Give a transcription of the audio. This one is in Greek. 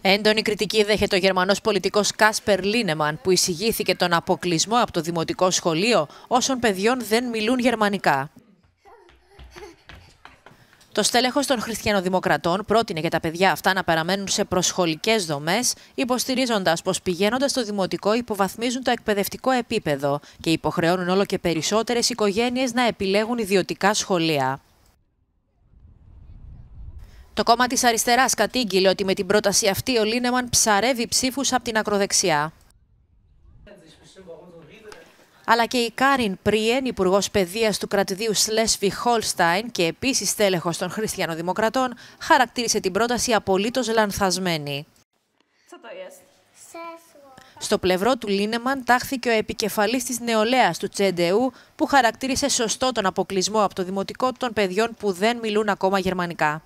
Έντονη κριτική δέχεται ο Γερμανός πολιτικός Κάσπερ Λίνεμαν, που εισηγήθηκε τον αποκλεισμό από το δημοτικό σχολείο όσων παιδιών δεν μιλούν γερμανικά. Το στέλεχος των Χριστιανοδημοκρατών πρότεινε για τα παιδιά αυτά να παραμένουν σε προσχολικές δομές, υποστηρίζοντας πως πηγαίνοντας στο δημοτικό υποβαθμίζουν το εκπαιδευτικό επίπεδο και υποχρεώνουν όλο και περισσότερες οικογένειες να επιλέγουν ιδιωτικά σχολεία. Το κόμμα της αριστεράς κατήγγειλε ότι με την πρόταση αυτή ο Λίνεμαν ψαρεύει ψήφους από την ακροδεξιά. Αλλά και η Κάριν Πρίεν, υπουργός παιδείας του κρατηδίου Σλέσβι Χόλσταϊν και επίσης τέλεχο των Χριστιανοδημοκρατών, χαρακτήρισε την πρόταση απολύτως λανθασμένη. Στο πλευρό του Λίνεμαν τάχθηκε ο επικεφαλής της νεολαίας του Τσεντεού που χαρακτήρισε σωστό τον αποκλεισμό από το δημοτικό των παιδιών που δεν μιλούν ακόμα γερμανικά.